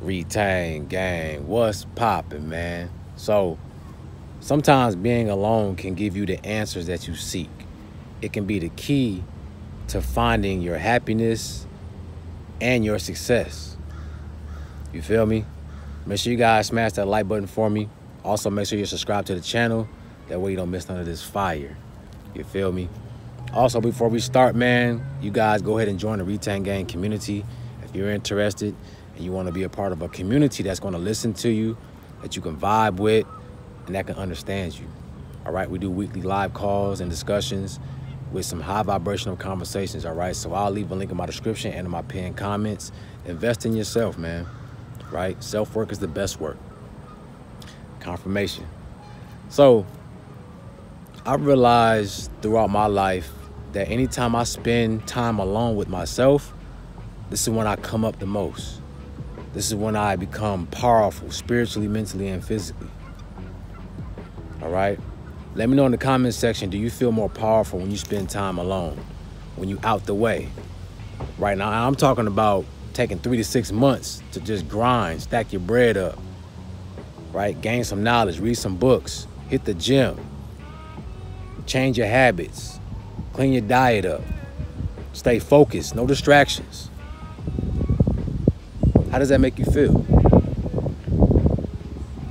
Retain gang, what's popping man? So sometimes being alone can give you the answers that you seek. It can be the key to finding your happiness and your success. You feel me? Make sure you guys smash that like button for me. Also, make sure you subscribe to the channel. That way you don't miss none of this fire. You feel me? Also, before we start, man, you guys go ahead and join the Retain Gang community if you're interested and you want to be a part of a community that's going to listen to you, that you can vibe with, and that can understand you. All right, we do weekly live calls and discussions with some high vibrational conversations. All right, so I'll leave a link in my description and in my pinned comments. Invest in yourself, man. Right? Self work is the best work. Confirmation. So, I realized throughout my life that anytime I spend time alone with myself, this is when I come up the most. This is when I become powerful spiritually, mentally, and physically. All right? Let me know in the comments section, do you feel more powerful when you spend time alone? When you out the way? Right now, I'm talking about taking three to six months to just grind, stack your bread up, right? Gain some knowledge, read some books, hit the gym, change your habits, clean your diet up, stay focused, no distractions. How does that make you feel?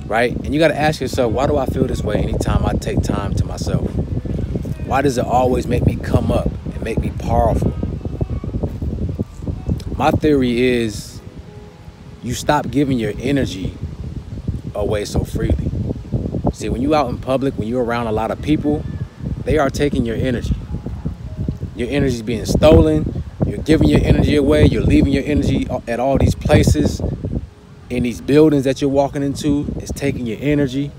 Right? And you got to ask yourself, why do I feel this way anytime I take time to myself? Why does it always make me come up and make me powerful? My theory is you stop giving your energy away so freely. See, when you out in public, when you're around a lot of people, they are taking your energy. Your energy is being stolen. You're giving your energy away. You're leaving your energy at all these places, in these buildings that you're walking into. It's taking your energy.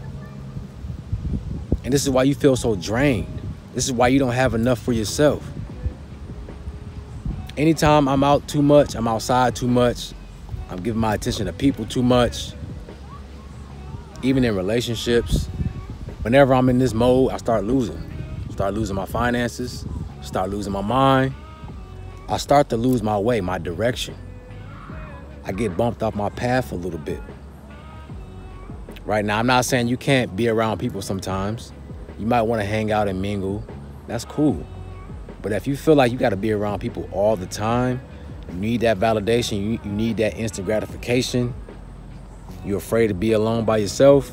And this is why you feel so drained. This is why you don't have enough for yourself. Anytime I'm out too much, I'm outside too much, I'm giving my attention to people too much, even in relationships, whenever I'm in this mode, I start losing. Start losing my finances, start losing my mind. I start to lose my way, my direction. I get bumped off my path a little bit. Right now, I'm not saying you can't be around people sometimes. You might want to hang out and mingle. That's cool. But if you feel like you got to be around people all the time, you need that validation, you, you need that instant gratification, you're afraid to be alone by yourself,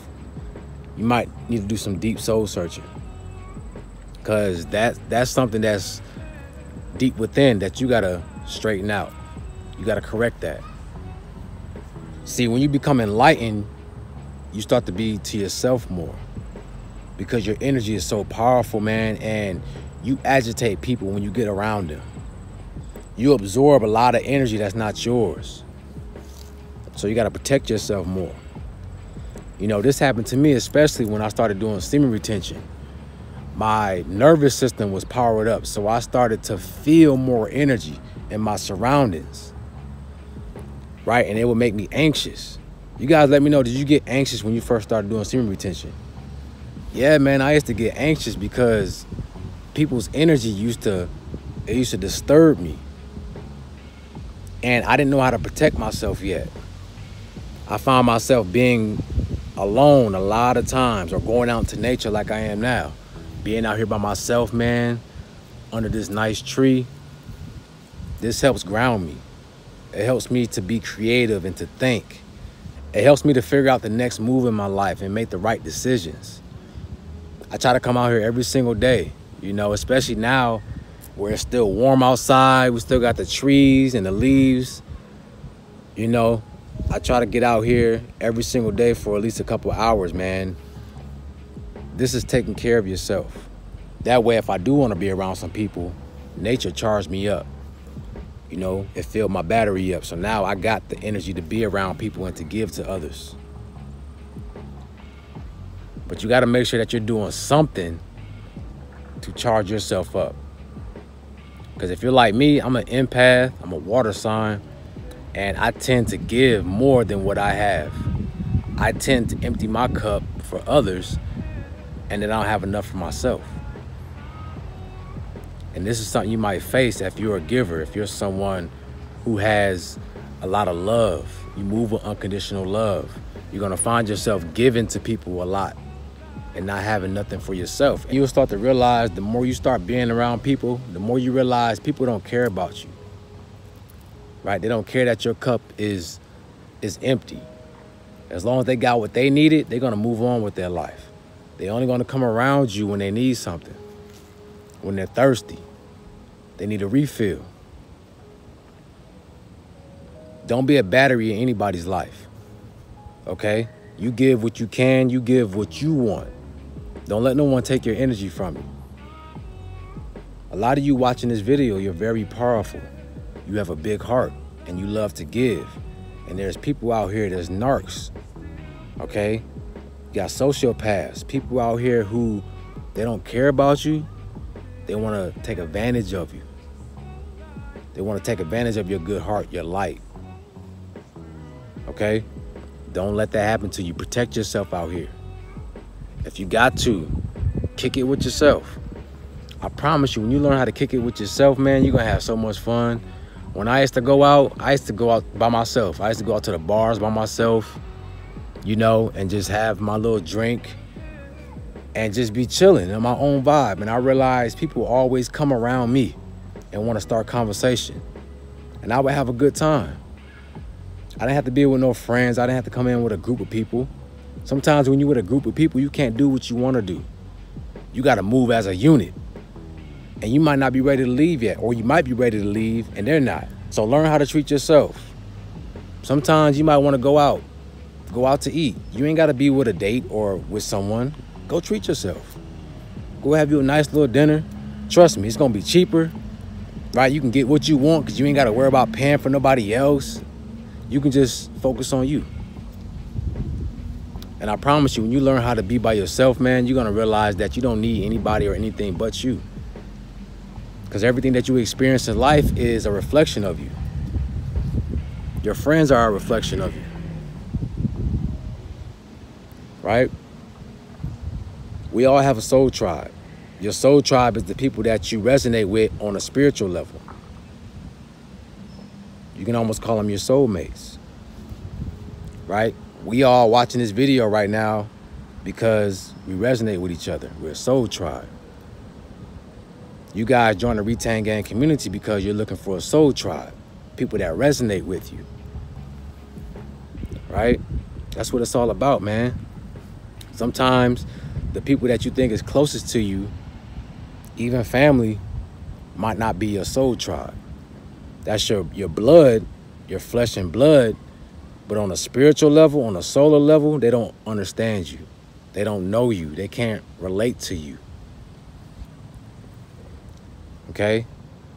you might need to do some deep soul searching. Cause that that's something that's deep within that you gotta straighten out. You gotta correct that. See, when you become enlightened, you start to be to yourself more. Because your energy is so powerful, man, and you agitate people when you get around them. You absorb a lot of energy that's not yours. So you got to protect yourself more. You know, this happened to me, especially when I started doing semen retention. My nervous system was powered up, so I started to feel more energy in my surroundings. Right? And it would make me anxious. You guys let me know, did you get anxious when you first started doing semen retention? Yeah, man, I used to get anxious because people's energy used to it used to disturb me. And I didn't know how to protect myself yet. I found myself being alone a lot of times or going out into nature like I am now. Being out here by myself, man, under this nice tree. This helps ground me. It helps me to be creative and to think. It helps me to figure out the next move in my life and make the right decisions. I try to come out here every single day, you know, especially now where it's still warm outside. We still got the trees and the leaves. You know, I try to get out here every single day for at least a couple hours, man. This is taking care of yourself. That way, if I do want to be around some people, nature charged me up. You know, it filled my battery up. So now I got the energy to be around people and to give to others. But you got to make sure that you're doing something to charge yourself up. Because if you're like me, I'm an empath, I'm a water sign, and I tend to give more than what I have. I tend to empty my cup for others, and then I don't have enough for myself. And this is something you might face if you're a giver, if you're someone who has a lot of love. You move with unconditional love. You're gonna find yourself giving to people a lot and not having nothing for yourself. You'll start to realize the more you start being around people, the more you realize people don't care about you. Right? They don't care that your cup is is empty. As long as they got what they needed, they're gonna move on with their life. They're only gonna come around you when they need something, when they're thirsty. They need a refill. Don't be a battery in anybody's life. Okay? You give what you can, you give what you want. Don't let no one take your energy from you. A lot of you watching this video, you're very powerful. You have a big heart and you love to give. And there's people out here that's narcs. Okay? You got sociopaths, people out here who they don't care about you. They want to take advantage of you. They want to take advantage of your good heart, your light. Okay? Don't let that happen to you. Protect yourself out here. If you got to, kick it with yourself. I promise you, when you learn how to kick it with yourself, man, you're going to have so much fun. When I used to go out, I used to go out by myself. I used to go out to the bars by myself, you know, and just have my little drink and just be chilling in my own vibe. And I realized people always come around me and want to start conversation. And I would have a good time. I didn't have to be with no friends. I didn't have to come in with a group of people. Sometimes when you're with a group of people, you can't do what you want to do. You got to move as a unit. And you might not be ready to leave yet, or you might be ready to leave and they're not. So learn how to treat yourself. Sometimes you might want to go out, go out to eat. You ain't got to be with a date or with someone. Go treat yourself. Go have you a nice little dinner. Trust me, it's going to be cheaper, right? You can get what you want because you ain't got to worry about paying for nobody else. You can just focus on you. And I promise you, when you learn how to be by yourself, man, you're going to realize that you don't need anybody or anything but you. Because everything that you experience in life is a reflection of you. Your friends are a reflection of you. Right? We all have a soul tribe. Your soul tribe is the people that you resonate with on a spiritual level. You can almost call them your soulmates. Right? We all watching this video right now because we resonate with each other. We're a soul tribe. You guys join the Retain Gang community because you're looking for a soul tribe, people that resonate with you. Right? That's what it's all about, man. Sometimes the people that you think is closest to you, even family, might not be your soul tribe. That's your, your blood, your flesh and blood, but on a spiritual level, on a solar level, they don't understand you. They don't know you. They can't relate to you. Okay?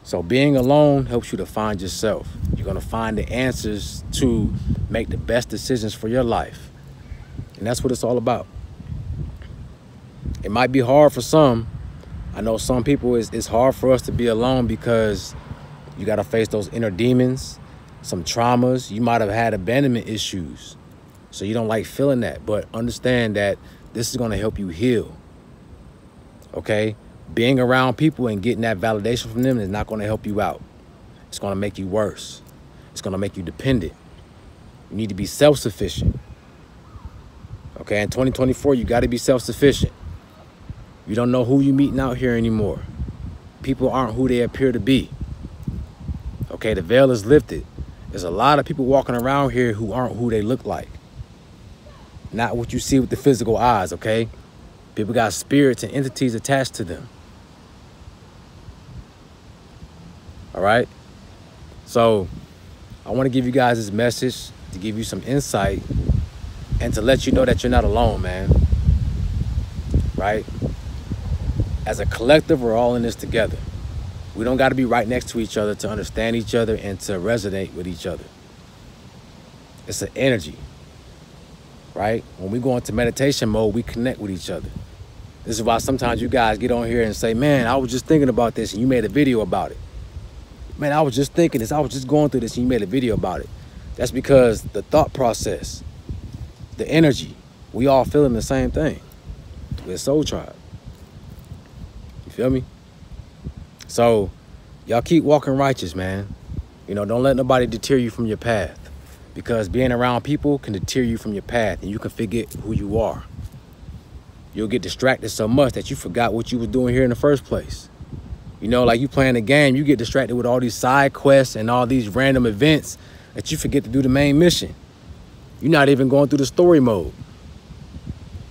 So being alone helps you to find yourself. You're going to find the answers to make the best decisions for your life. And that's what it's all about. It might be hard for some. I know some people, it's, it's hard for us to be alone because you got to face those inner demons, some traumas. You might have had abandonment issues. So you don't like feeling that. But understand that this is going to help you heal. Okay? being around people and getting that validation from them is not going to help you out. It's going to make you worse. It's going to make you dependent. You need to be self-sufficient. Okay, in 2024, you got to be self-sufficient. You don't know who you're meeting out here anymore. People aren't who they appear to be. Okay, the veil is lifted. There's a lot of people walking around here who aren't who they look like. Not what you see with the physical eyes, okay? People got spirits and entities attached to them. All right. So I want to give you guys this message to give you some insight and to let you know that you're not alone, man. Right? As a collective, we're all in this together. We don't got to be right next to each other to understand each other and to resonate with each other. It's an energy, right? When we go into meditation mode, we connect with each other. This is why sometimes you guys get on here and say, man, I was just thinking about this and you made a video about it man, I was just thinking this. I was just going through this and you made a video about it. That's because the thought process, the energy, we all feeling the same thing. We're Soul Tribe. Feel me? So, y'all keep walking righteous, man. You know, don't let nobody deter you from your path. because being around people can deter you from your path and you can forget who you are. You'll get distracted so much that you forgot what you was doing here in the first place. You know, like you playing a game, you get distracted with all these side quests and all these random events that you forget to do the main mission. You're not even going through the story mode.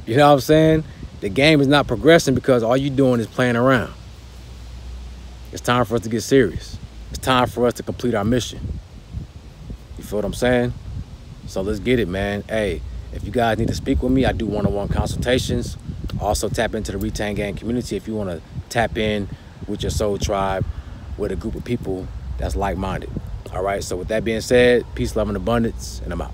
You know what I'm saying? The game is not progressing because all you're doing is playing around. It's time for us to get serious. It's time for us to complete our mission. You feel what I'm saying? So let's get it, man. Hey, if you guys need to speak with me, I do one-on-one consultations. Also tap into the Retain Gang community if you want to tap in with your soul tribe with a group of people that's like-minded. All right, so with that being said, peace, love, and abundance, and I'm out.